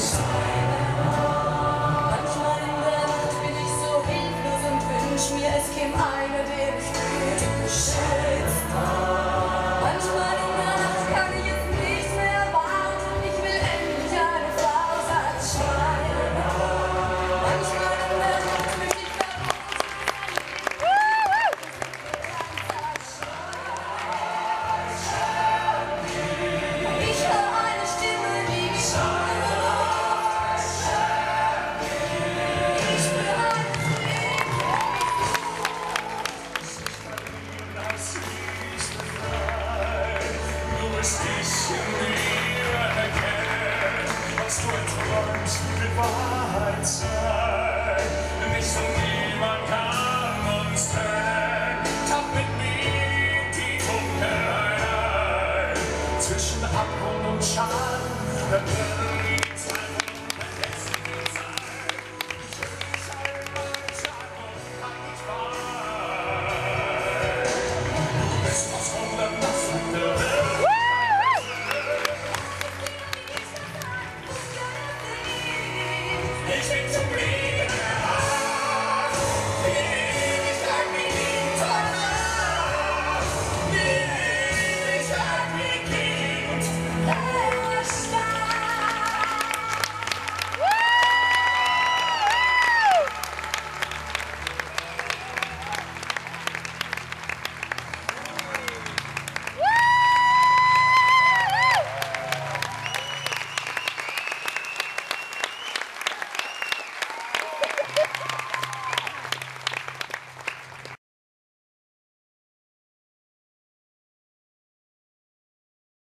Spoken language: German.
Christ. wirst dich in mir erkennen, was du erträumt, wird Wahrheit sein. Nichts und niemand kann uns trennen, tapp mir die Dunkelheit zwischen Abgrund und Schatten.